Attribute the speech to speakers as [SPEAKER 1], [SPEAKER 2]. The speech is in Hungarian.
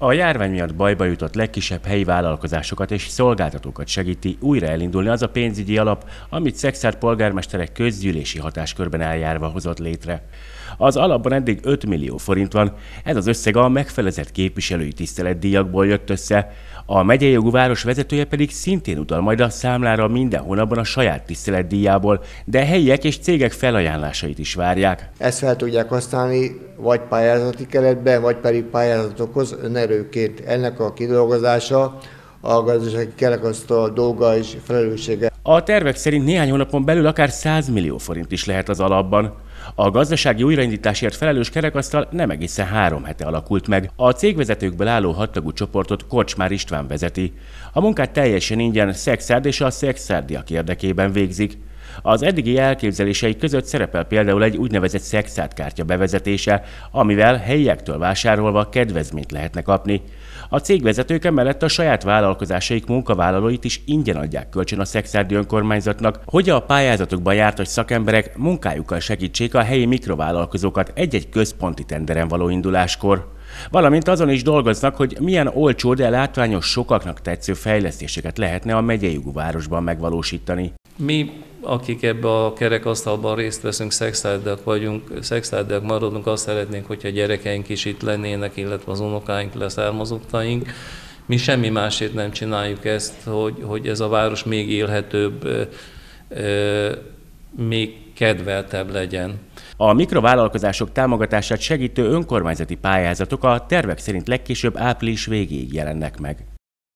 [SPEAKER 1] A járvány miatt bajba jutott legkisebb helyi vállalkozásokat és szolgáltatókat segíti újra elindulni az a pénzügyi alap, amit Szexárd polgármesterek közgyűlési hatáskörben eljárva hozott létre. Az alapban eddig 5 millió forint van, ez az összeg a megfelezett képviselői tiszteletdíjakból jött össze, a megyei jogú város vezetője pedig szintén utal majd a számlára minden hónapban a saját tiszteletdíjából, de helyiek és cégek felajánlásait is várják.
[SPEAKER 2] Ezt fel tudják használni vagy pályázati keretben, vagy pedig pályázatokhoz önerőként. Ennek a kidolgozása a gazdasági kerekasztal dolga és felelőssége.
[SPEAKER 1] A tervek szerint néhány hónapon belül akár 100 millió forint is lehet az alapban. A gazdasági újraindításért felelős kerekasztal nem egészen három hete alakult meg. A cégvezetőkből álló hattagú csoportot Korcsmár István vezeti. A munkát teljesen ingyen Szexárd és a szexárdiak érdekében végzik. Az eddigi elképzelései között szerepel például egy úgynevezett szexárd kártya bevezetése, amivel helyiektől vásárolva kedvezményt lehetne kapni. A cégvezetők emellett a saját vállalkozásaik munkavállalóit is ingyen adják kölcsön a szexárdi önkormányzatnak, hogy a pályázatokban jártas szakemberek munkájukkal segítsék a helyi mikrovállalkozókat egy-egy központi tenderen való induláskor. Valamint azon is dolgoznak, hogy milyen olcsó, de látványos sokaknak tetsző fejlesztéseket lehetne a megyei városban megvalósítani.
[SPEAKER 3] Mi, akik ebbe a kerekasztalban részt veszünk, szexárdiak vagyunk, szexárdiak maradunk, azt szeretnénk, hogyha gyerekeink is itt lennének, illetve az unokáink, leszármazottaink. Mi semmi másért nem csináljuk ezt, hogy, hogy ez a város még élhetőbb, még kedveltebb legyen.
[SPEAKER 1] A mikrovállalkozások támogatását segítő önkormányzati pályázatok a tervek szerint legkésőbb április végéig jelennek meg.